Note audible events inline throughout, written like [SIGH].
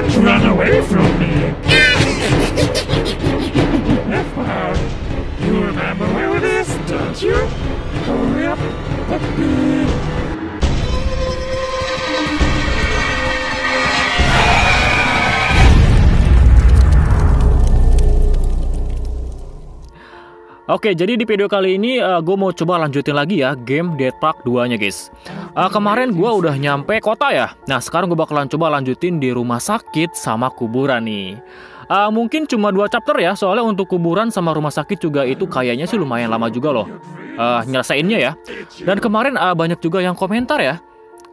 Don't run away from me. You remember where it is, don't you? Hurry up, Oke, jadi di video kali ini uh, gue mau coba lanjutin lagi ya game Dead Park 2-nya guys. Uh, kemarin gue udah nyampe kota ya. Nah, sekarang gue bakalan coba lanjutin di rumah sakit sama kuburan nih. Uh, mungkin cuma dua chapter ya, soalnya untuk kuburan sama rumah sakit juga itu kayaknya sih lumayan lama juga loh uh, nyelesainnya ya. Dan kemarin uh, banyak juga yang komentar ya.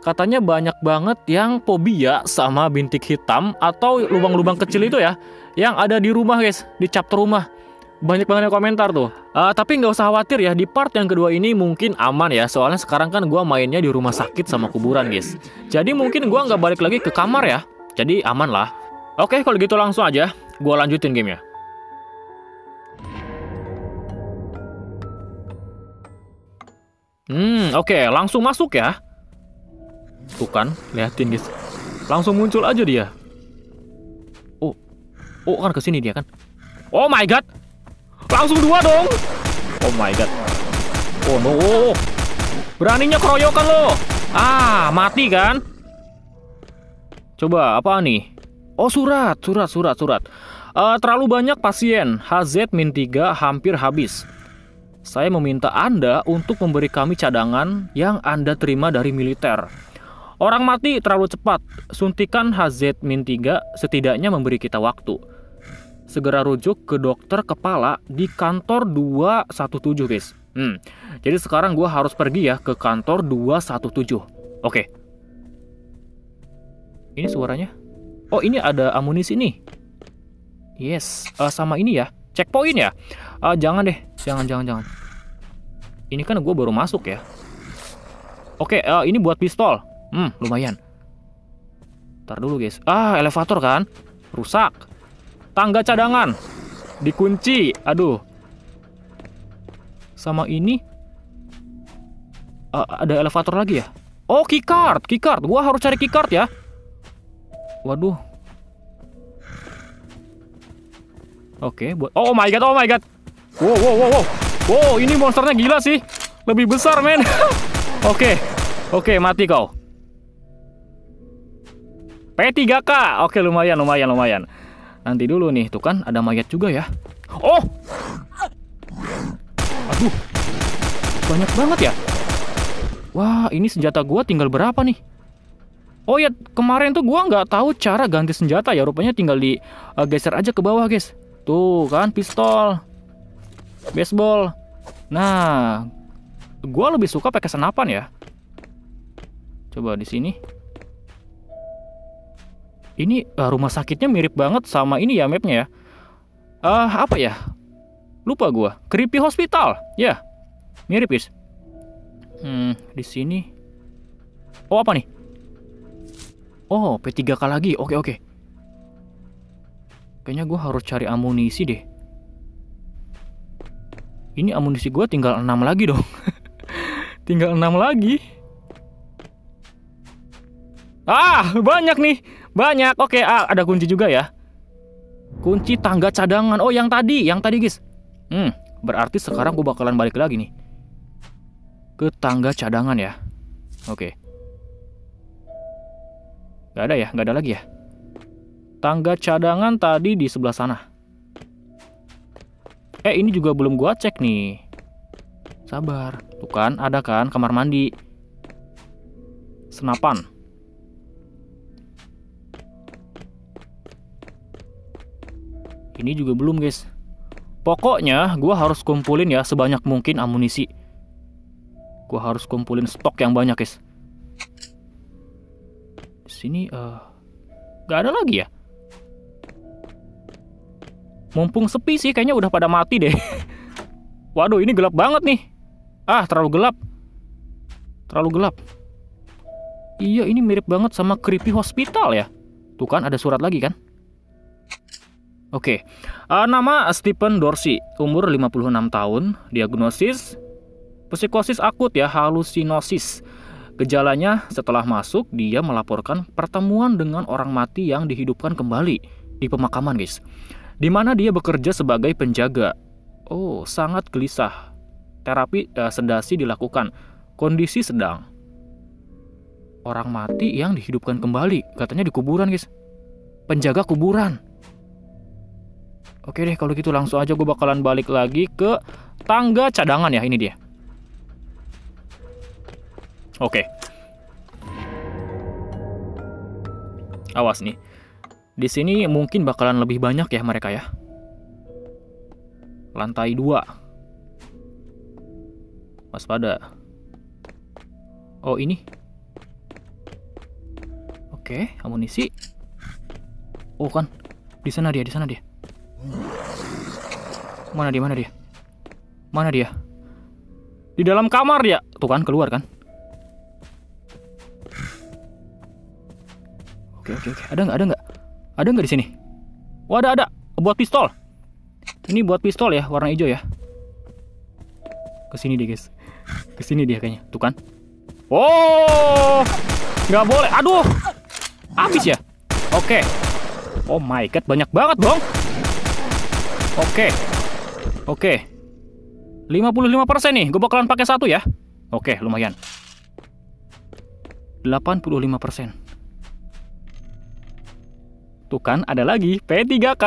Katanya banyak banget yang fobia sama bintik hitam atau lubang-lubang kecil itu ya, yang ada di rumah guys, di chapter rumah banyak banget yang komentar tuh. Uh, tapi nggak usah khawatir ya, di part yang kedua ini mungkin aman ya, soalnya sekarang kan gue mainnya di rumah sakit sama kuburan guys. Jadi mungkin gue nggak balik lagi ke kamar ya, jadi aman lah. Oke, kalau gitu langsung aja, gue lanjutin gamenya. Hmm, oke, langsung masuk ya. Tuh kan, liatin guys. Langsung muncul aja dia. Oh, oh kan ke sini dia kan. Oh my god, Langsung dua dong. Oh my god. Oh no. Beraninya keroyokan lo. Ah, mati kan? Coba apa nih? Oh surat, surat, surat, surat. Uh, terlalu banyak pasien. HZ-3 hampir habis. Saya meminta Anda untuk memberi kami cadangan yang Anda terima dari militer. Orang mati terlalu cepat. Suntikan HZ-3 setidaknya memberi kita waktu segera rujuk ke dokter kepala di kantor 217 guys. Hmm. Jadi sekarang gue harus pergi ya ke kantor 217. Oke. Ini suaranya. Oh ini ada amunisi nih. Yes, uh, sama ini ya. Checkpoint ya. Uh, jangan deh, jangan jangan jangan. Ini kan gue baru masuk ya. Oke, uh, ini buat pistol. Hmm, lumayan. Ntar dulu guys. Ah, elevator kan? Rusak. Tangga cadangan. Dikunci. Aduh. Sama ini. Uh, ada elevator lagi ya? Oh, keycard. Keycard. Gua harus cari keycard ya. Waduh. Oke, okay, buat Oh my god, oh my god. Wow, wow, wow, wow. Wow, ini monsternya gila sih. Lebih besar, men. [LAUGHS] Oke. Oke, okay, mati kau. P3K. Oke, lumayan, lumayan, lumayan. Nanti dulu nih, tuh kan ada mayat juga ya. Oh! Aduh. Banyak banget ya. Wah, ini senjata gua tinggal berapa nih? Oh ya, kemarin tuh gua nggak tahu cara ganti senjata ya. Rupanya tinggal di uh, geser aja ke bawah, guys. Tuh kan, pistol. Baseball. Nah, gua lebih suka pakai senapan ya. Coba di sini. Ini uh, rumah sakitnya mirip banget sama ini ya mapnya ya. Uh, apa ya? Lupa gua. Creepy Hospital. Ya. Yeah. Mirip, guys. Hmm, di sini. Oh, apa nih? Oh, P3K lagi. Oke, oke. Kayaknya gua harus cari amunisi deh. Ini amunisi gua tinggal 6 lagi dong. [LAUGHS] tinggal 6 lagi. Ah, banyak nih. Banyak. Oke, ah, ada kunci juga ya. Kunci tangga cadangan. Oh, yang tadi, yang tadi, guys. Hmm, berarti sekarang gue bakalan balik lagi nih. Ke tangga cadangan ya. Oke. Gak ada ya? Gak ada lagi ya? Tangga cadangan tadi di sebelah sana. Eh, ini juga belum gua cek nih. Sabar. Tuh kan, ada kan kamar mandi. Senapan. Ini juga belum guys. Pokoknya gue harus kumpulin ya sebanyak mungkin amunisi. Gue harus kumpulin stok yang banyak guys. Di sini uh, gak ada lagi ya. Mumpung sepi sih kayaknya udah pada mati deh. [LAUGHS] Waduh ini gelap banget nih. Ah terlalu gelap. Terlalu gelap. Iya ini mirip banget sama Creepy Hospital ya. Tuh kan ada surat lagi kan. Oke, uh, nama Stephen Dorsey, umur 56 tahun, diagnosis psikosis akut ya, halusinosis. Gejalanya setelah masuk dia melaporkan pertemuan dengan orang mati yang dihidupkan kembali di pemakaman, guys. Di mana dia bekerja sebagai penjaga. Oh, sangat gelisah. Terapi eh, sedasi dilakukan. Kondisi sedang. Orang mati yang dihidupkan kembali, katanya di kuburan, guys. Penjaga kuburan. Oke deh, kalau gitu langsung aja gue bakalan balik lagi ke tangga cadangan ya, ini dia. Oke. Awas nih. Di sini mungkin bakalan lebih banyak ya mereka ya. Lantai dua. Waspada. Oh, ini. Oke, amunisi. Oh kan, di sana dia, di sana dia. Mana dia, mana dia? Mana dia? Di dalam kamar dia. Tuh kan, keluar kan? Oke, oke, oke. Ada nggak? Ada nggak? Ada nggak di sini? Oh, ada, ada. Buat pistol. Ini buat pistol ya, warna hijau ya. Ke sini dia, guys. Ke sini dia kayaknya. Tuh kan? Oh, nggak boleh. Aduh, habis ya. Oke. Oh my god, banyak banget dong. Oke. Oke. 55% nih, gue bakalan pakai satu ya. Oke, lumayan. 85%. Tuh kan, ada lagi P3K.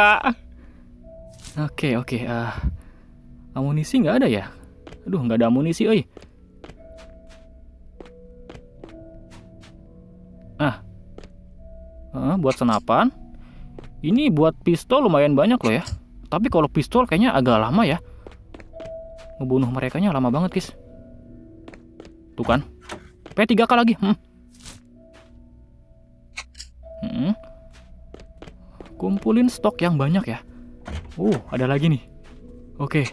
Oke, oke. ah amunisi nggak ada ya? Aduh, nggak ada amunisi, oi. Ah. Ah, buat senapan. Ini buat pistol lumayan banyak loh ya. Tapi kalau pistol kayaknya agak lama ya. Ngebunuh mereka lama banget, guys. Tuh kan. P3K lagi. Hmm. Hmm. Kumpulin stok yang banyak ya. Uh, ada lagi nih. Oke.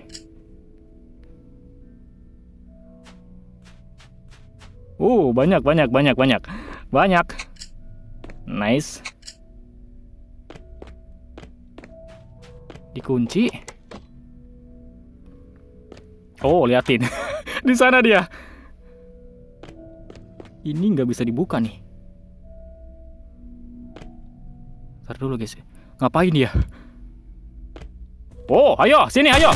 Uh, banyak, banyak, banyak, banyak. Banyak. Nice. Dikunci. Oh, liatin. [LAUGHS] Di sana dia. Ini nggak bisa dibuka nih. Ntar dulu guys. Ngapain dia? Oh, ayo, sini, ayo.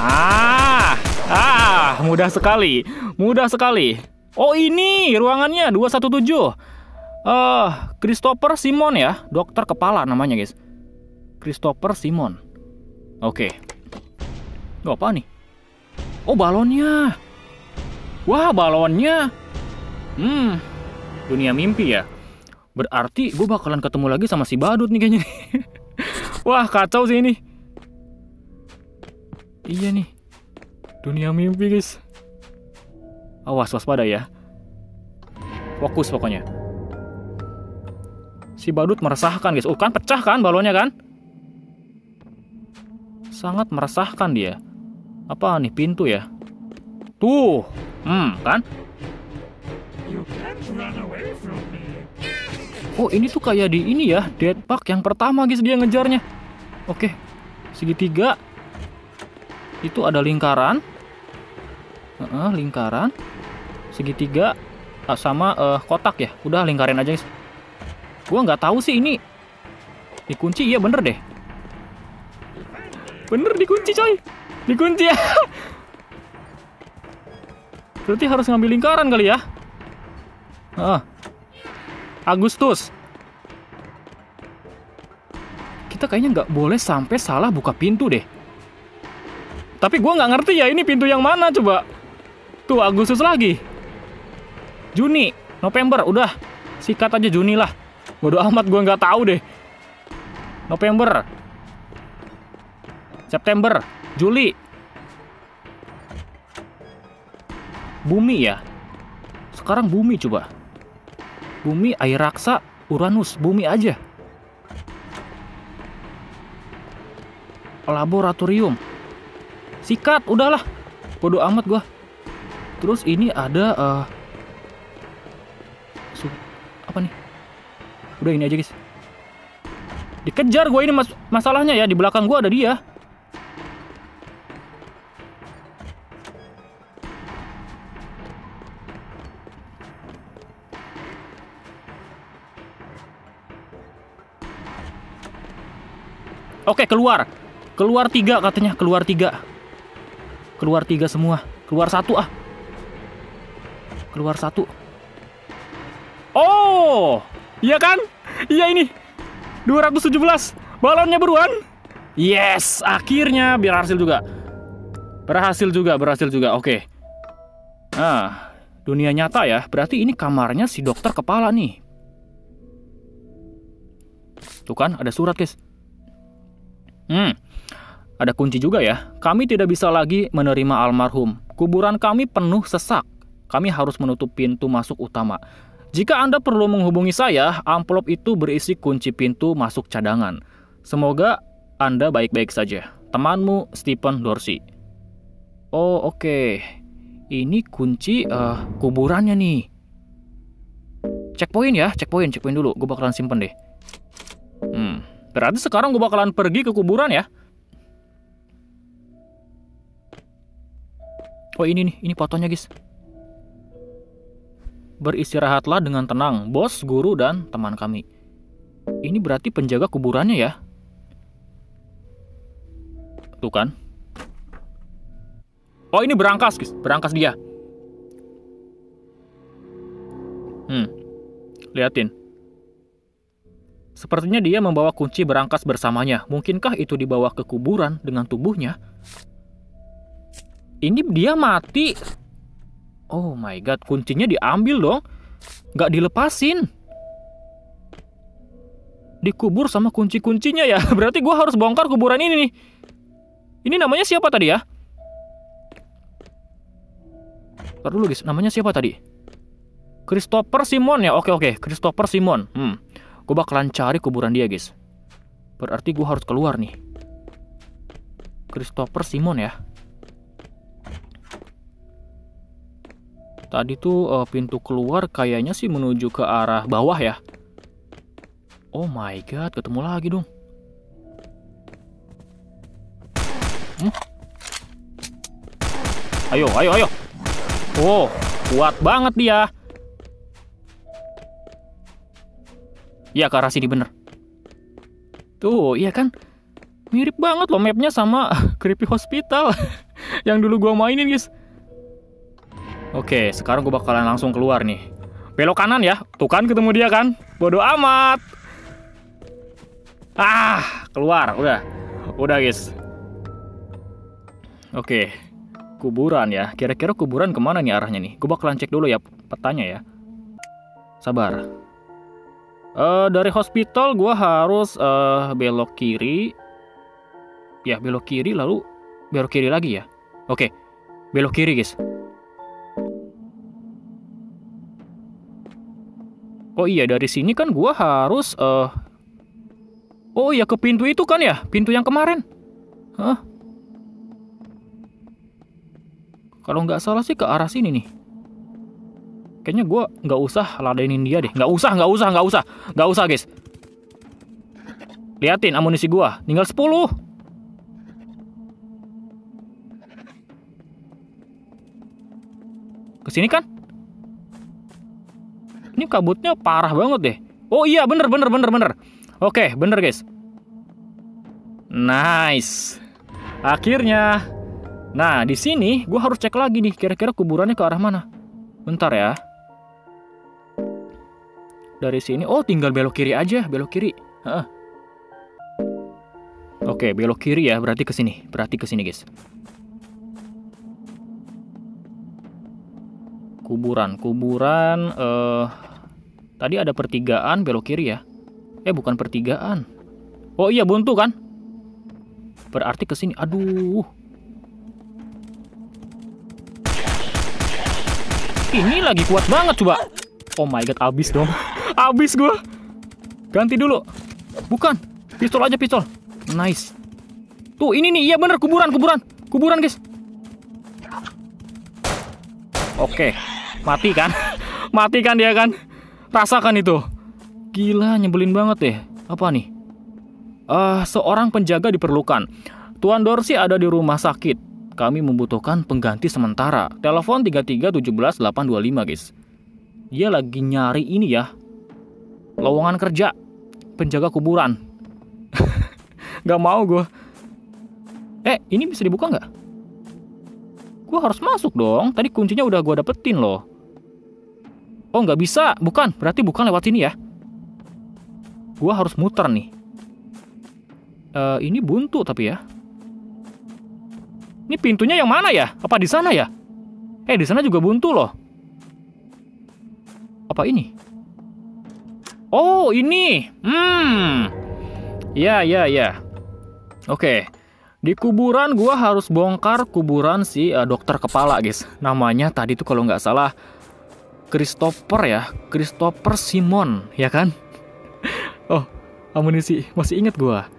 Ah, ah, mudah sekali, mudah sekali. Oh ini ruangannya 217. Eh, uh, Christopher Simon ya, dokter kepala namanya guys. Christopher Simon. Oke. Okay. Gak apa nih? Oh balonnya. Wah balonnya. Hmm, dunia mimpi ya. Berarti gue bakalan ketemu lagi sama si badut nih kayaknya. [LAUGHS] Wah kacau sih ini. Iya nih. Dunia mimpi guys. Awas waspada ya. Fokus pokoknya. Si badut meresahkan guys. Oh kan pecah kan balonnya kan? Sangat meresahkan dia. Apa nih pintu ya? Tuh. Hmm kan? Oh ini tuh kayak di ini ya Dead Park yang pertama guys dia ngejarnya Oke Segitiga Itu ada lingkaran uh -uh, Lingkaran Segitiga uh, Sama uh, kotak ya Udah lingkarin aja guys Gua nggak tahu sih ini Dikunci iya bener deh Bener dikunci coy Dikunci ya [LAUGHS] Berarti harus ngambil lingkaran kali ya uh. Agustus. Kita kayaknya nggak boleh sampai salah buka pintu deh. Tapi gue nggak ngerti ya ini pintu yang mana coba. Tuh Agustus lagi. Juni, November, udah sikat aja Juni lah. Bodoh amat gue nggak tahu deh. November, September, Juli, Bumi ya. Sekarang bumi coba. Bumi, air raksa, Uranus, bumi aja. Laboratorium. Sikat, udahlah. Bodoh amat gua. Terus ini ada uh, apa nih? Udah ini aja, guys. Dikejar gue ini mas masalahnya ya di belakang gua ada dia. Oke, keluar. Keluar tiga katanya, keluar tiga. Keluar tiga semua. Keluar satu ah. Keluar satu. Oh, iya kan? Iya ini. 217. Balonnya buruan. Yes, akhirnya biar hasil juga. Berhasil juga, berhasil juga. Oke. Nah, dunia nyata ya. Berarti ini kamarnya si dokter kepala nih. Tuh kan, ada surat, guys. Hmm, ada kunci juga ya. Kami tidak bisa lagi menerima almarhum. Kuburan kami penuh sesak. Kami harus menutup pintu masuk utama. Jika Anda perlu menghubungi saya, amplop itu berisi kunci pintu masuk cadangan. Semoga Anda baik-baik saja. Temanmu Stephen Dorsey. Oh, oke. Okay. Ini kunci uh, kuburannya nih. Checkpoint ya, checkpoint, checkpoint dulu. Gue bakalan simpen deh. Hmm, berarti sekarang gue bakalan pergi ke kuburan ya. Oh ini nih, ini fotonya guys. Beristirahatlah dengan tenang, bos, guru, dan teman kami. Ini berarti penjaga kuburannya ya? Tuh kan. Oh ini berangkas guys, berangkas dia. Hmm, liatin. Sepertinya dia membawa kunci berangkas bersamanya. Mungkinkah itu dibawa ke kuburan dengan tubuhnya? Ini dia mati. Oh my god, kuncinya diambil dong. Gak dilepasin. Dikubur sama kunci-kuncinya ya. [LAUGHS] Berarti gue harus bongkar kuburan ini nih. Ini namanya siapa tadi ya? Ntar dulu guys, namanya siapa tadi? Christopher Simon ya? Oke oke, Christopher Simon. Hmm, gue bakalan cari kuburan dia guys. Berarti gue harus keluar nih. Christopher Simon ya. Tadi tuh uh, pintu keluar kayaknya sih menuju ke arah bawah ya. Oh my god, ketemu lagi dong. Hmm? Ayo, ayo, ayo. Oh, kuat banget dia. Iya, ke arah sini bener. Tuh, iya kan? Mirip banget loh mapnya sama [LAUGHS] Creepy Hospital [LAUGHS] yang dulu gua mainin, guys. Oke, sekarang gue bakalan langsung keluar nih. Belok kanan ya. Tuh kan ketemu dia kan. Bodoh amat. Ah, keluar. Udah. Udah, guys. Oke. Kuburan ya. Kira-kira kuburan ke mana nih arahnya nih? Gue bakalan cek dulu ya petanya ya. Sabar. Uh, dari hospital gue harus uh, belok kiri. Ya, belok kiri lalu belok kiri lagi ya. Oke. Belok kiri, guys. Oh iya dari sini kan gua harus uh... Oh iya ke pintu itu kan ya, pintu yang kemarin. Hah? Kalau nggak salah sih ke arah sini nih. Kayaknya gua nggak usah ladenin dia deh. Nggak usah, nggak usah, nggak usah, nggak usah guys. Liatin amunisi gua, tinggal 10. Ke sini kan? Ini kabutnya parah banget deh. Oh iya, bener, bener, bener, bener. Oke, bener guys. Nice. Akhirnya. Nah, di sini gue harus cek lagi nih, kira-kira kuburannya ke arah mana. Bentar ya. Dari sini, oh tinggal belok kiri aja, belok kiri. Oke, belok kiri ya, berarti ke sini. Berarti ke sini, guys. Kuburan, kuburan eh Tadi ada pertigaan belok kiri ya. Eh bukan pertigaan. Oh iya buntu kan? Berarti ke sini. Aduh. Ini lagi kuat banget coba. Oh my god, abis dong. Abis gua. Ganti dulu. Bukan. Pistol aja pistol. Nice. Tuh, ini nih. Iya bener kuburan, kuburan. Kuburan, guys. Oke. Mati kan? [LAUGHS] Mati kan dia kan? Rasakan itu. Gila, nyebelin banget deh. Apa nih? Uh, seorang penjaga diperlukan. Tuan Dorsey ada di rumah sakit. Kami membutuhkan pengganti sementara. Telepon 3317825, guys. Dia lagi nyari ini ya. Lowongan kerja. Penjaga kuburan. [LAUGHS] Gak mau gue. Eh, ini bisa dibuka nggak? Gue harus masuk dong. Tadi kuncinya udah gue dapetin loh. Oh, nggak bisa. Bukan. Berarti bukan lewat sini ya. Gue harus muter nih. Eh, ini buntu tapi ya. Ini pintunya yang mana ya? Apa di sana ya? Eh, di sana juga buntu loh. Apa ini? Oh, ini. Hmm. Ya, ya, ya. Oke. Di kuburan gua harus bongkar kuburan si uh, dokter kepala, guys. Namanya tadi tuh kalau nggak salah Christopher ya, Christopher Simon, ya kan? [LAUGHS] oh, amunisi masih inget gua.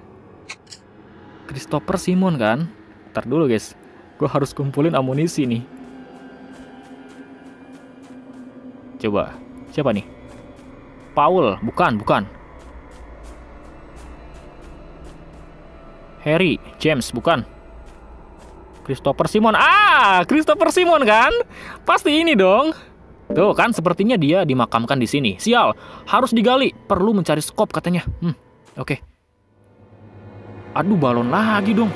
Christopher Simon kan? Ntar dulu, guys. Gua harus kumpulin amunisi nih. Coba, siapa nih? Paul, bukan, bukan. Harry, James, bukan. Christopher Simon. Ah, Christopher Simon kan? Pasti ini dong. Tuh kan, sepertinya dia dimakamkan di sini. Sial, harus digali. Perlu mencari skop katanya. Hmm, oke. Okay. Aduh, balon lagi dong.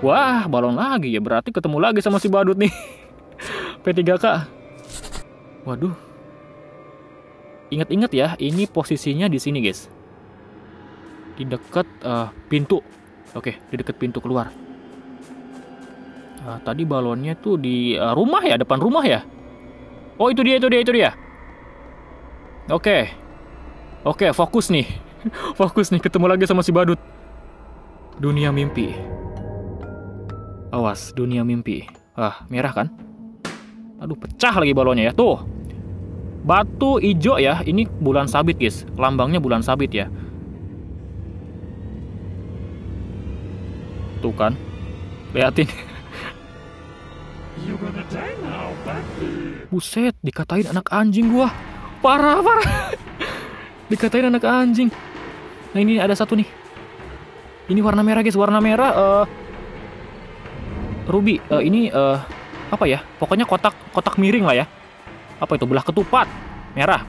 Wah, balon lagi ya. Berarti ketemu lagi sama si badut nih. [LAUGHS] P3K. Waduh. Ingat-ingat ya, ini posisinya di sini, guys. Di dekat uh, pintu Oke, di dekat pintu keluar. Nah, tadi balonnya tuh di uh, rumah ya, depan rumah ya. Oh, itu dia, itu dia, itu dia. Oke. Oke, fokus nih. [LAUGHS] fokus nih, ketemu lagi sama si badut. Dunia mimpi. Awas, dunia mimpi. Ah, merah kan? Aduh, pecah lagi balonnya ya. Tuh. Batu hijau ya. Ini bulan sabit, guys. Lambangnya bulan sabit ya. Tuh kan. Liatin. Buset, dikatain anak anjing gua. Parah, parah. [LAUGHS] dikatain anak anjing. Nah, ini ada satu nih. Ini warna merah, guys. Warna merah uh, ruby. Uh, ini uh, apa ya? Pokoknya kotak kotak miring lah ya. Apa itu? Belah ketupat. Merah.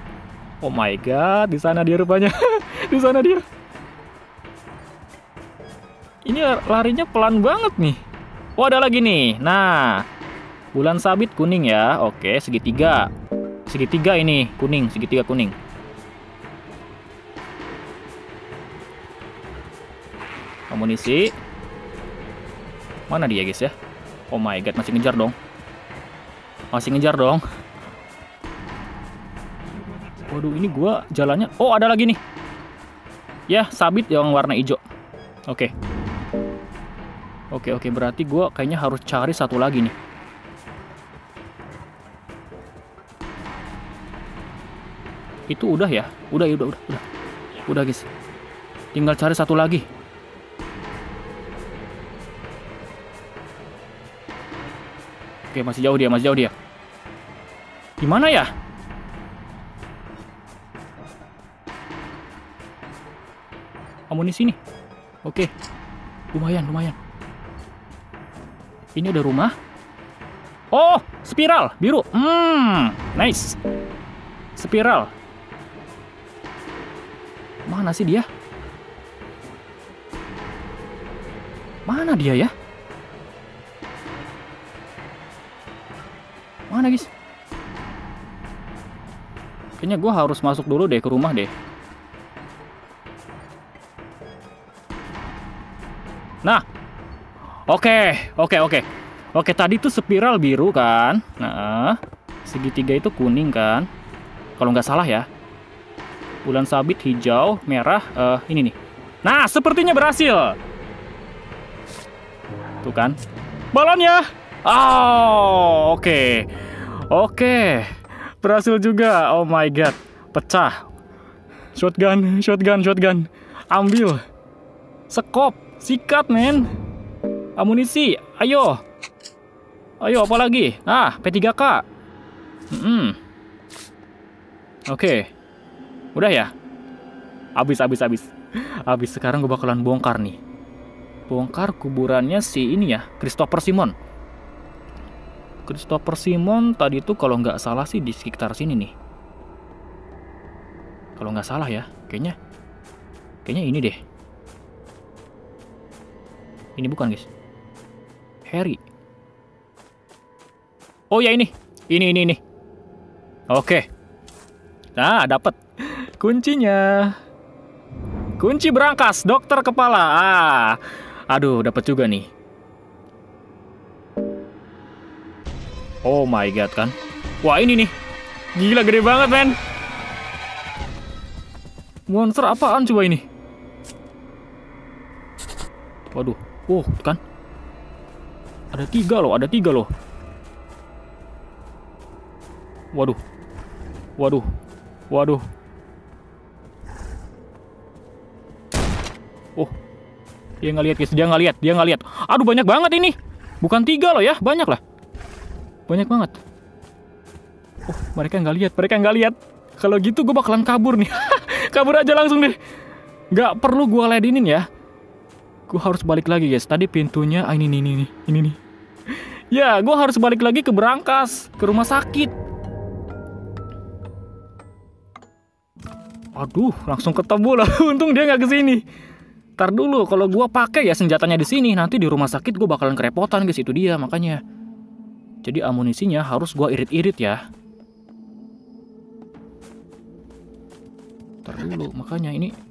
Oh my god, di sana dia rupanya. [LAUGHS] di sana dia. Ini larinya pelan banget nih. Oh ada lagi nih. Nah, bulan sabit kuning ya. Oke, segitiga. Segitiga ini kuning, segitiga kuning. Amunisi. Mana dia guys ya? Oh my god, masih ngejar dong. Masih ngejar dong. Waduh, ini gua jalannya. Oh, ada lagi nih. Ya, sabit yang warna hijau. Oke. Oke oke berarti gue kayaknya harus cari satu lagi nih. Itu udah ya? Udah ya udah udah udah. Udah guys. Tinggal cari satu lagi. Oke masih jauh dia masih jauh dia. Gimana ya? Amunisi nih. Oke. Lumayan lumayan. Ini udah rumah. Oh, spiral biru. Hmm, nice. Spiral. Mana sih dia? Mana dia ya? Mana guys? Kayaknya gue harus masuk dulu deh ke rumah deh. Oke, oke, oke. Oke, tadi tuh spiral biru kan? Nah, segitiga itu kuning kan? Kalau nggak salah ya. Bulan sabit hijau, merah, uh, ini nih. Nah, sepertinya berhasil. Tuh kan? Balonnya! Oh, oke. Okay. Oke. Okay. Berhasil juga. Oh my god. Pecah. Shotgun, shotgun, shotgun. Ambil. Sekop, sikat, men amunisi, ayo. Ayo, apa lagi? Ah, P3K. Hmm. Oke. Okay. Udah ya? Habis, habis, habis. Habis, sekarang gue bakalan bongkar nih. Bongkar kuburannya si ini ya, Christopher Simon. Christopher Simon tadi itu kalau nggak salah sih di sekitar sini nih. Kalau nggak salah ya, kayaknya. Kayaknya ini deh. Ini bukan, guys. Harry. Oh ya ini. Ini ini ini. Oke. Nah, dapat kuncinya. Kunci berangkas, dokter kepala. Ah. Aduh, dapat juga nih. Oh my god kan. Wah, ini nih. Gila gede banget, men. Monster apaan coba ini? Waduh, oh kan. Ada tiga loh, ada tiga loh. Waduh, waduh, waduh. Oh, dia nggak lihat guys, dia nggak lihat, dia nggak lihat. Aduh banyak banget ini. Bukan tiga loh ya, banyak lah. Banyak banget. Oh, mereka nggak lihat, mereka nggak lihat. Kalau gitu gue bakalan kabur nih. [LAUGHS] kabur aja langsung deh. Nggak perlu gue ladenin ya. Gue harus balik lagi guys. Tadi pintunya, ah, ini nih, ini nih, ini nih. [LAUGHS] Ya, gue harus balik lagi ke berangkas, ke rumah sakit. Aduh, langsung ketemu lah. [LAUGHS] Untung dia nggak ke sini. Ntar dulu, kalau gue pakai ya senjatanya di sini, nanti di rumah sakit gue bakalan kerepotan guys. Itu dia makanya. Jadi amunisinya harus gue irit-irit ya. Ntar dulu, makanya ini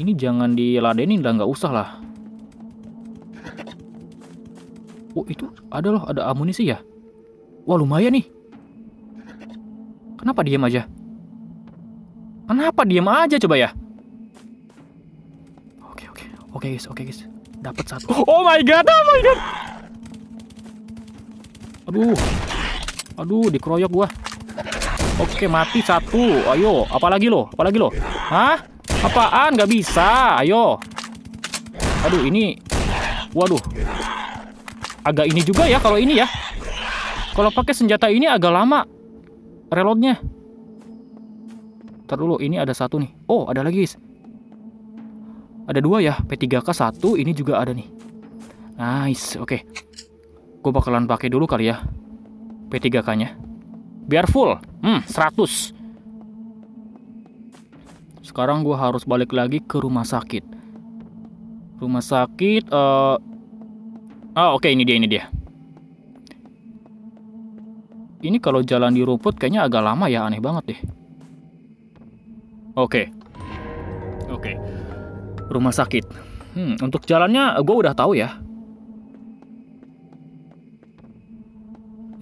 ini jangan diladenin lah, nggak usah lah. Oh itu ada loh, ada amunisi ya. Wah lumayan nih. Kenapa diam aja? Kenapa diam aja coba ya? Oke oke oke guys oke guys. Dapat satu. Oh my god oh my god. Aduh. Aduh dikeroyok gua. Oke mati satu. Ayo apalagi lo? Apalagi lo? Hah? Apaan? Gak bisa. Ayo. Aduh ini. Waduh. Agak ini juga ya kalau ini ya. Kalau pakai senjata ini agak lama reloadnya. Ntar dulu, ini ada satu nih. Oh, ada lagi, guys. Ada dua ya, P3K satu, ini juga ada nih. Nice, oke. Okay. Gue bakalan pakai dulu kali ya. P3K-nya. Biar full. Hmm, 100. Sekarang gue harus balik lagi ke rumah sakit. Rumah sakit, uh... Oh, oke, okay, ini dia, ini dia. Ini kalau jalan di rumput kayaknya agak lama ya, aneh banget deh. Oke. Oke. Rumah sakit. Hmm, untuk jalannya gue udah tahu ya.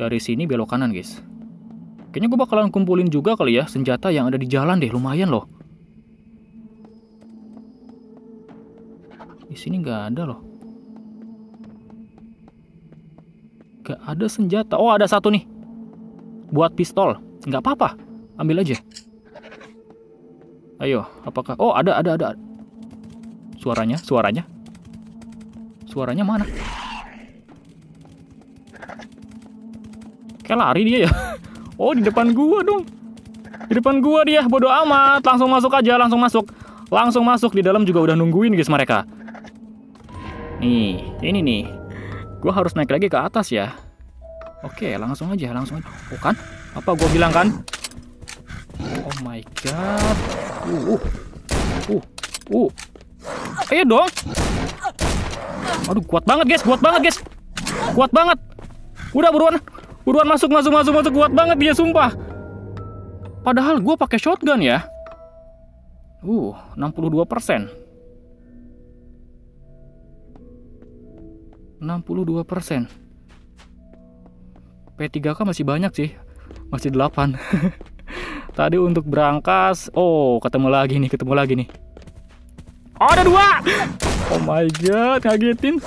Dari sini belok kanan, guys. Kayaknya gue bakalan kumpulin juga kali ya senjata yang ada di jalan deh, lumayan loh. Di sini nggak ada loh. Gak ada senjata. Oh, ada satu nih. Buat pistol. Nggak apa-apa. Ambil aja. Ayo, apakah... Oh, ada, ada, ada. Suaranya, suaranya. Suaranya mana? Kayak lari dia ya. [LAUGHS] Oh, di depan gua dong. Di depan gua dia, bodoh amat. Langsung masuk aja, langsung masuk. Langsung masuk, di dalam juga udah nungguin guys mereka. Nih, ini nih. Gua harus naik lagi ke atas ya. Oke, langsung aja, langsung aja. Oh kan? Apa gua bilang kan? Oh my god. Uh, uh. Uh, uh. Ayo dong. Aduh, kuat banget, guys. Kuat banget, guys. Kuat banget. Udah buruan. Buruan masuk, masuk, masuk, masuk. Kuat banget dia, sumpah. Padahal gue pakai shotgun ya. Uh, 62 persen. 62 persen. P3K masih banyak sih. Masih 8. [LAUGHS] Tadi untuk berangkas, oh ketemu lagi nih, ketemu lagi nih. Oh, ada dua! Oh my god, ngagetin.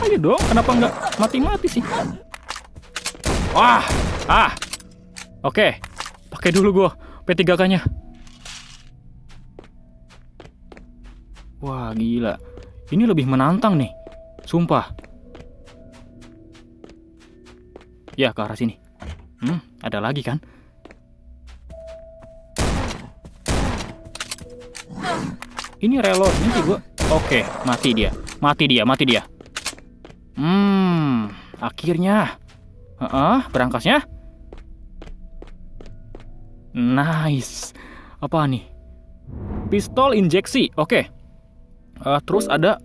Ayo dong, kenapa nggak mati-mati sih? Wah, ah, oke, pakai dulu gua P3K-nya. Wah, gila. Ini lebih menantang nih. Sumpah. Ya, ke arah sini. Hmm, ada lagi kan? Ini reloadnya sih gua. Oke, mati dia. Mati dia, mati dia. Hmm, akhirnya. Heeh, berangkasnya. Nice. Apa nih? Pistol injeksi. Oke. Uh, terus ada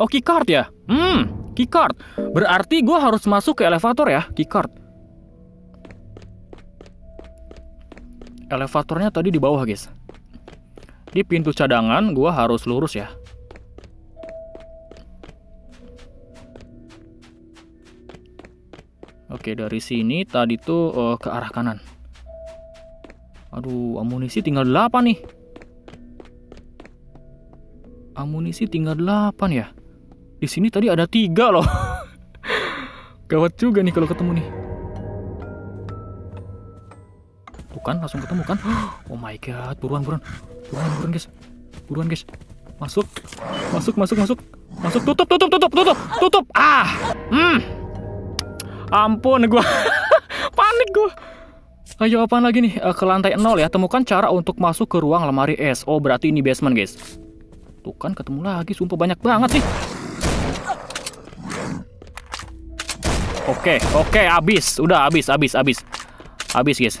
Oh, keycard ya? Hmm, keycard. Berarti gue harus masuk ke elevator ya, keycard. Elevatornya tadi di bawah, guys. Di pintu cadangan, gue harus lurus ya. Oke, dari sini tadi tuh uh, ke arah kanan. Aduh, amunisi tinggal 8 nih. Amunisi tinggal 8 ya. Di sini tadi ada tiga loh. [LAUGHS] Gawat juga nih kalau ketemu nih. Bukan, langsung ketemu kan? Oh my god, buruan, buruan. Buruan, buruan guys. Buruan guys. Masuk. Masuk, masuk, masuk. Masuk, tutup, tutup, tutup, tutup, tutup. Ah. Hmm. Ampun, gue [LAUGHS] panik gue. Ayo apa lagi nih? Eh, ke lantai 0 ya. Temukan cara untuk masuk ke ruang lemari es. Oh, berarti ini basement, guys. Tuh kan ketemu lagi. Sumpah banyak banget sih. Oke, oke, habis. Udah habis, habis, habis. Habis, guys.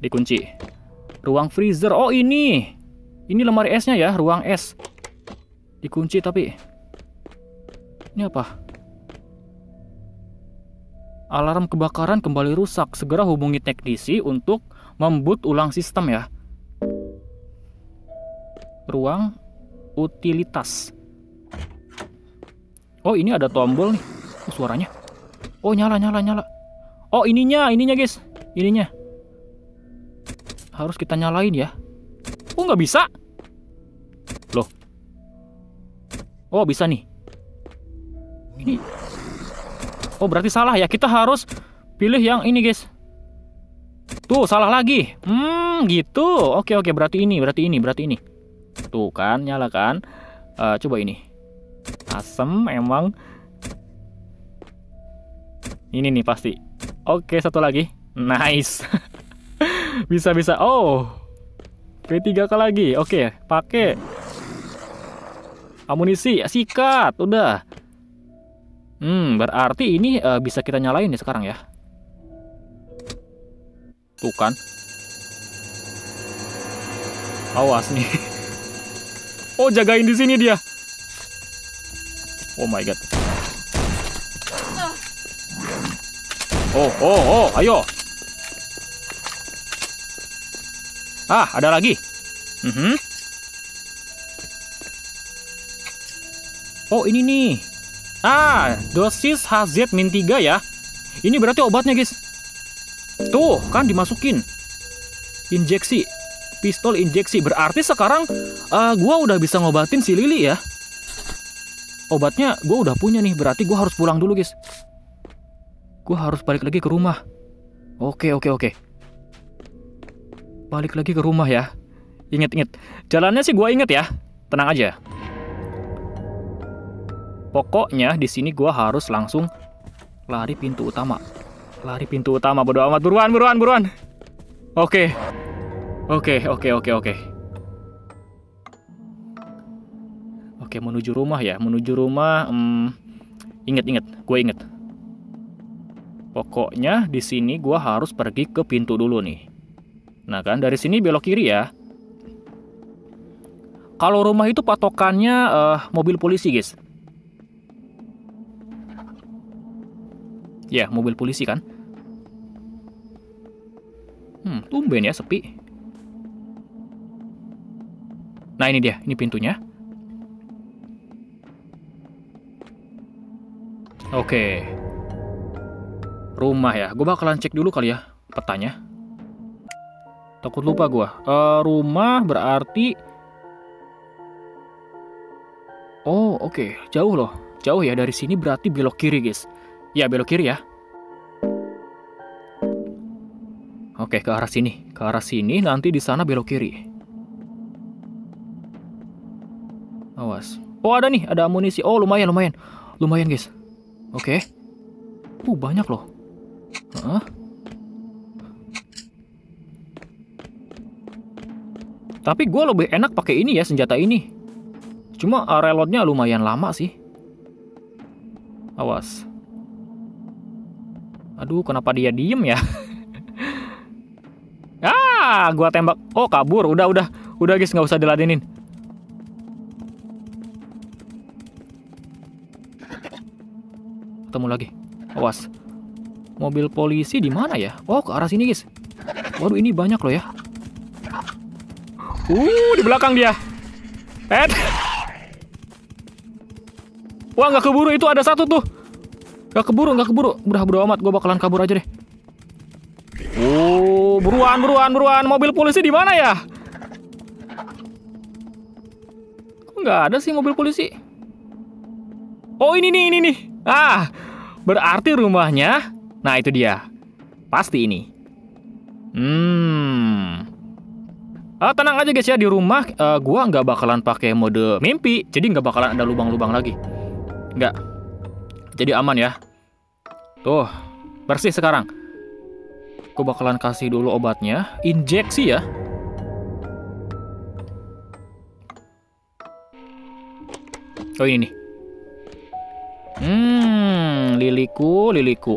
Dikunci. Ruang freezer. Oh, ini. Ini lemari esnya ya, ruang es. Dikunci tapi. Ini apa? Alarm kebakaran kembali rusak. Segera hubungi teknisi untuk memboot ulang sistem ya. Ruang utilitas. Oh, ini ada tombol nih. Oh, suaranya. Oh, nyala, nyala, nyala. Oh, ininya, ininya guys. Ininya. Harus kita nyalain ya. Oh, nggak bisa. Loh. Oh, bisa nih. Ini Oh berarti salah ya. Kita harus pilih yang ini guys. Tuh salah lagi. Hmm gitu. Oke oke berarti ini berarti ini berarti ini. Tuh kan nyala kan. Uh, coba ini. Asem emang. Ini nih pasti. Oke satu lagi. Nice. [LAUGHS] bisa bisa. Oh. P3 k lagi. Oke, pakai amunisi, sikat, udah. Hmm, berarti ini uh, bisa kita nyalain ya sekarang ya. Tuh kan. Awas nih. [LAUGHS] Oh, jagain di sini dia. Oh my god. Oh, oh, oh, ayo. Ah, ada lagi. Mm -hmm. Oh, ini nih. Ah, dosis HZ min 3 ya. Ini berarti obatnya, guys. Tuh, kan dimasukin. Injeksi. Pistol injeksi. Berarti sekarang uh, gua udah bisa ngobatin si Lili ya. Obatnya gua udah punya nih. Berarti gua harus pulang dulu, guys. Gua harus balik lagi ke rumah. Oke, oke, oke. Balik lagi ke rumah ya. Ingat, ingat. Jalannya sih gua inget ya. Tenang aja. Pokoknya di sini gua harus langsung lari pintu utama. Lari pintu utama bodo amat buruan buruan buruan. Oke. Oke, oke, oke, oke. Oke, menuju rumah ya. Menuju rumah hmm, inget-inget, gue inget. Pokoknya di sini gua harus pergi ke pintu dulu nih. Nah kan dari sini belok kiri ya. Kalau rumah itu patokannya uh, mobil polisi, guys. Ya, mobil polisi kan? Hmm, tumben ya sepi. Nah ini dia, ini pintunya. Oke. Rumah ya, gue bakalan cek dulu kali ya petanya. Takut lupa gue. Uh, rumah berarti... Oh oke, okay. jauh loh. Jauh ya dari sini berarti belok kiri guys. Ya, belok kiri ya. Oke, ke arah sini. Ke arah sini, nanti di sana belok kiri. Awas. Oh, ada nih, ada amunisi. Oh, lumayan, lumayan. Lumayan, guys. Oke. Uh, banyak loh. Tapi gue lebih enak pakai ini ya senjata ini. Cuma eh, reloadnya lumayan lama sih. Awas. Aduh, kenapa dia diem ya? [LAUGHS] ah, gue tembak. Oh, kabur. Udah, udah. Udah guys, nggak usah diladenin. Ketemu lagi. Awas. Mobil polisi di mana ya? Oh, ke arah sini, guys. Waduh, ini banyak loh ya. Uh, di belakang dia. Ed. Wah, nggak keburu itu ada satu tuh. Nggak keburu, nggak keburu. Udah bodo amat, gue bakalan kabur aja deh. Oh, buruan, buruan, buruan. Mobil polisi di mana ya? Nggak ada sih mobil polisi? Oh, ini nih, ini nih. Ah, berarti rumahnya. Nah, itu dia. Pasti ini. Hmm. Ah, tenang aja guys ya di rumah eh, gua nggak bakalan pakai mode mimpi, jadi nggak bakalan ada lubang-lubang lagi. Nggak. Jadi aman ya. Tuh, bersih sekarang. Gue bakalan kasih dulu obatnya, injeksi ya. Oh ini nih. Hmm, liliku, liliku.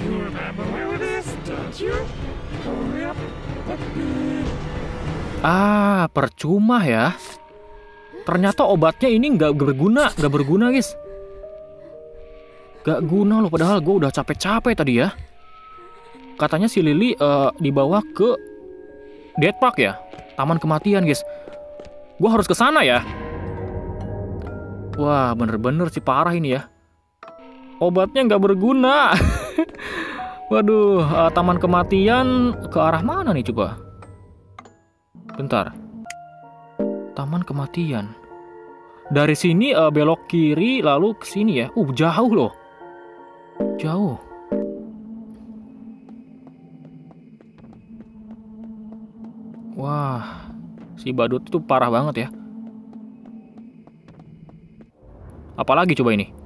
You remember where it is, don't you? Hurry up. Ah, percuma ya. Ternyata obatnya ini nggak berguna, nggak berguna guys. Gak guna loh, padahal gue udah capek-capek tadi ya. Katanya si Lily eh, dibawa ke Dead Park ya, Taman Kematian guys. Gue harus ke sana ya. Wah, bener-bener sih parah ini ya. Obatnya nggak berguna. [LAUGHS] Waduh, eh, Taman Kematian ke arah mana nih coba? Bentar. Taman kematian. Dari sini eh, belok kiri lalu ke sini ya. Uh, jauh loh. Jauh. Wah, si badut itu parah banget ya. Apalagi coba ini?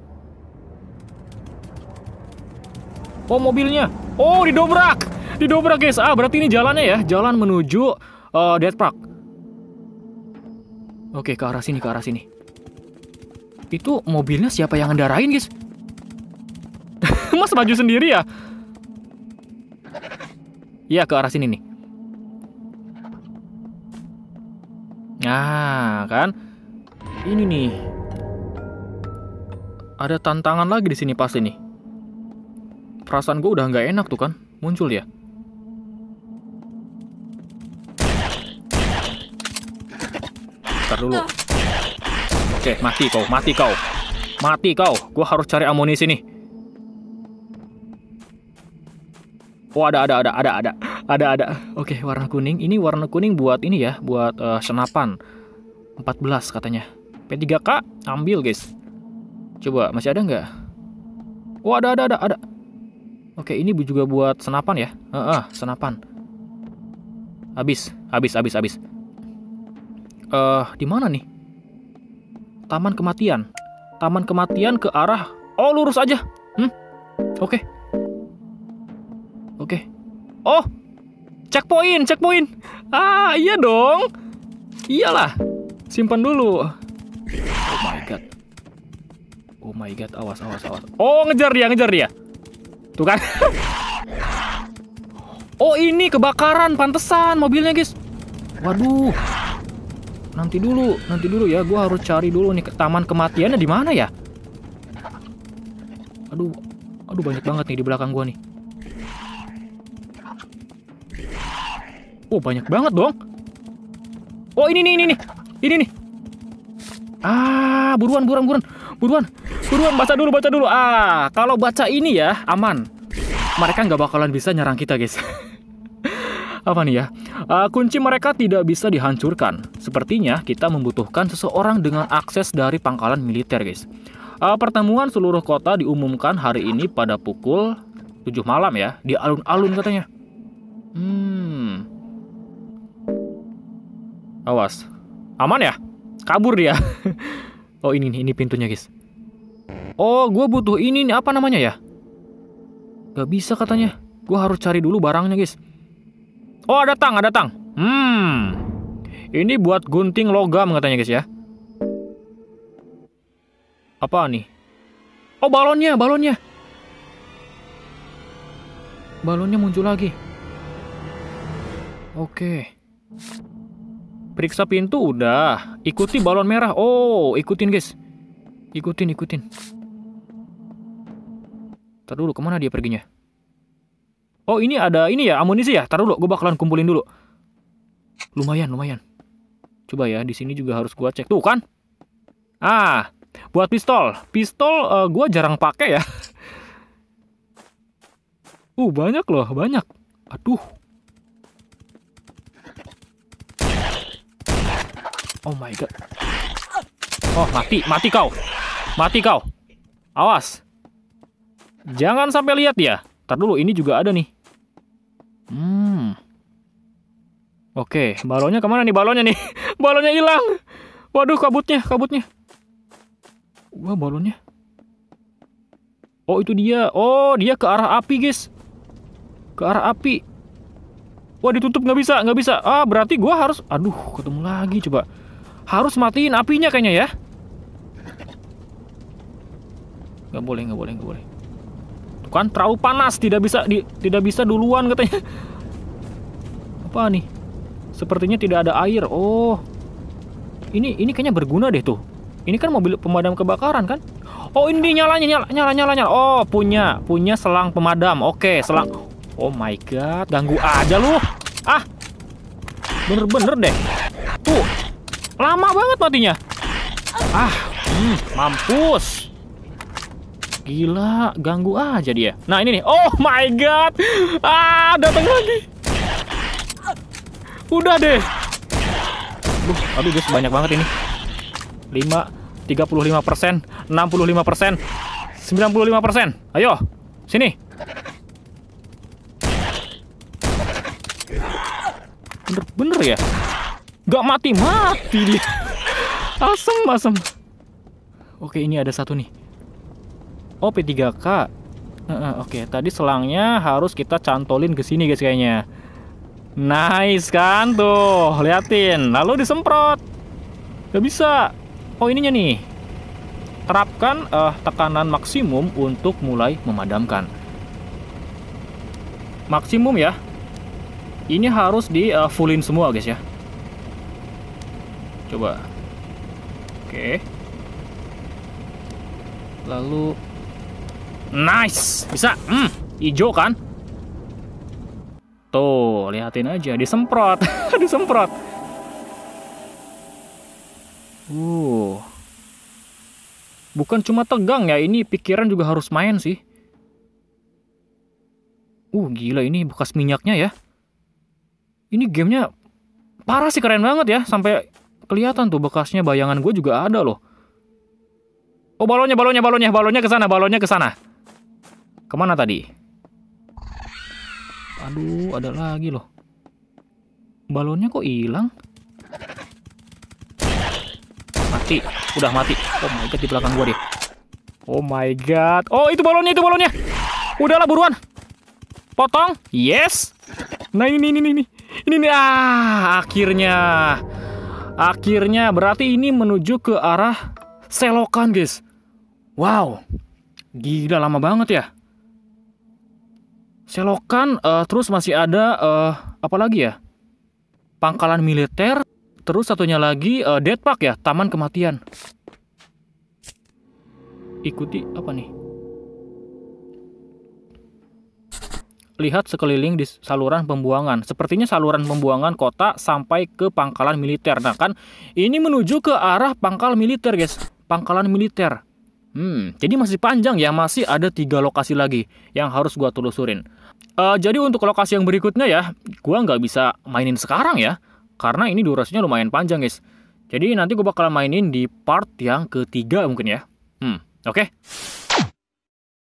Oh, mobilnya. Oh, didobrak. Didobrak, guys. Ah, berarti ini jalannya ya. Jalan menuju eh, Death Park. Oke, ke arah sini, ke arah sini. Itu mobilnya siapa yang ngendarain, guys? [LAUGHS] Mas maju sendiri ya? Iya, ke arah sini nih. Nah, kan? Ini nih. Ada tantangan lagi di sini pasti nih. Perasaan gue udah nggak enak tuh kan, muncul ya. Bentar dulu. Oke, mati kau, mati kau. Mati kau. Gua harus cari amunisi nih. Oh, ada ada ada ada ada. Ada ada. Oke, warna kuning. Ini warna kuning buat ini ya, buat eh, senapan. 14 katanya. P3K ambil, guys. Coba, masih ada nggak? Oh, ada ada ada ada. Oke, ini juga buat senapan ya. Heeh, senapan. Habis, habis, habis, habis. Eh, di mana nih? Taman kematian. Taman kematian ke arah Oh, lurus aja. Hmm? Oke. Oke. Oh. Checkpoint, checkpoint. Ah, iya dong. Iyalah. Simpan dulu. Oh my god. Oh my god, awas, awas, awas. Oh, ngejar dia, ngejar dia. Tuh kan. oh, ini kebakaran, pantesan mobilnya, guys. Waduh. Nanti dulu, nanti dulu ya. Gua harus cari dulu nih ke taman kematiannya di mana ya? Aduh, aduh banyak banget nih di belakang gua nih. Oh banyak banget dong. Oh ini nih, ini nih, ini nih. Ah, buruan, buruan, buruan, buruan, buruan. Baca dulu, baca dulu. Ah, kalau baca ini ya aman. Mereka nggak bakalan bisa nyerang kita, guys. [LAUGHS] Apa nih ya? Ah, kunci mereka tidak bisa dihancurkan. Sepertinya kita membutuhkan seseorang dengan akses dari pangkalan militer, guys. Ah, pertemuan seluruh kota diumumkan hari ini pada pukul 7 malam ya, di alun-alun katanya. Hmm. Awas. Aman ya? Kabur dia. [LAUGHS] oh ini ini pintunya, guys. Oh, gue butuh ini nih, apa namanya ya? Gak bisa katanya. Gue harus cari dulu barangnya, guys. Oh, ada tang, ada tang. Hmm. Ini buat gunting logam katanya, guys ya. Apa nih? Oh, balonnya, balonnya. Balonnya muncul lagi. Oke. Periksa pintu udah. Ikuti balon merah. Oh, ikutin, guys. Ikutin, ikutin. Ntar dulu, ke mana dia perginya? Oh, ini ada ini ya, amunisi ya? Ntar dulu, gue bakalan kumpulin dulu. Lumayan, lumayan. Coba ya, di sini juga harus gua cek. Tuh kan? Ah, buat pistol. Pistol uh, gua jarang pakai ya. [LAUGHS] Uh, banyak loh, banyak. Aduh. Oh my god. Oh, mati, mati kau. Mati kau. Awas. Jangan sampai lihat ya. Ntar dulu, ini juga ada nih. Hmm. Oke, balonnya ke mana nih balonnya nih? [LAUGHS] balonnya hilang. Waduh, kabutnya, kabutnya. Wah, balonnya. Oh, itu dia. Oh, dia ke arah api, guys. Ke arah api. Wah, ditutup nggak bisa, nggak bisa. Ah, berarti gua harus... Aduh, ketemu lagi coba. Harus matiin apinya kayaknya ya. Nggak boleh, nggak boleh, nggak boleh. Kan, terlalu panas. Tidak bisa di, tidak bisa duluan katanya. Apa nih? Sepertinya tidak ada air. Oh. Ini ini kayaknya berguna deh tuh. Ini kan mobil pemadam kebakaran kan? Oh, ini nyalanya nyala nyala nyala nyala. Oh, punya punya selang pemadam. Oke, selang. Oh my god, ganggu aja lu. Ah. Bener-bener deh. Tuh. Lama banget matinya. Ah, hmm, mampus. Gila, ganggu aja dia. Nah, ini nih. Oh my god. Ah, datang lagi. Udah deh. Duh, aduh guys, banyak banget ini. 5 35 persen, 65 persen, 95 persen. Ayo, sini. Bener-bener ya? Gak mati-mati dia. Asem, asem. Oke, ini ada satu nih. Oh, P3K. Uh, Oke, tadi selangnya harus kita cantolin ke sini guys kayaknya. Nice kan tuh, liatin. Lalu disemprot. Gak bisa. Oh ininya nih. Terapkan uh, tekanan maksimum untuk mulai memadamkan. Maksimum ya. Ini harus di uh, fullin semua guys ya. Coba. Oke. Lalu Nice, bisa. Hmm, hijau kan? Tuh, liatin aja, disemprot, [LAUGHS] disemprot. Uh. Bukan cuma tegang ya, ini pikiran juga harus main sih. Uh, gila ini bekas minyaknya ya. Ini gamenya parah sih, keren banget ya. Sampai kelihatan tuh bekasnya, bayangan gue juga ada loh. Oh, balonnya, balonnya, balonnya, balonnya ke sana, balonnya ke sana. Ke mana tadi? Aduh, ada lagi loh. Balonnya kok hilang? Mati, udah mati. Oh my god, di belakang gua deh. Oh my god. Oh, itu balonnya, itu balonnya. Udahlah buruan. Potong. Yes. Nah, ini ini ini. Ini nih ah, akhirnya. Akhirnya berarti ini menuju ke arah selokan, guys. Wow. Gila lama banget ya. Selokan uh, terus masih ada uh, apa lagi ya? Pangkalan militer, terus satunya lagi uh, Dead Park ya, Taman Kematian. Ikuti apa nih? Lihat sekeliling di saluran pembuangan. Sepertinya saluran pembuangan kota sampai ke pangkalan militer. Nah kan, ini menuju ke arah pangkal militer guys. Pangkalan militer. Hmm, jadi masih panjang ya, masih ada tiga lokasi lagi yang harus gua telusurin. Uh, jadi untuk lokasi yang berikutnya ya, gua nggak bisa mainin sekarang ya, karena ini durasinya lumayan panjang guys. Jadi nanti gua bakal mainin di part yang ketiga mungkin ya. Hmm, oke. Okay?